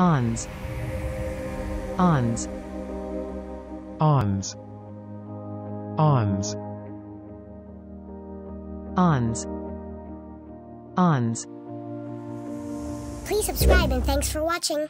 Ons. Ons. Ons. Ons. Ons. Ons. Please subscribe and thanks for watching.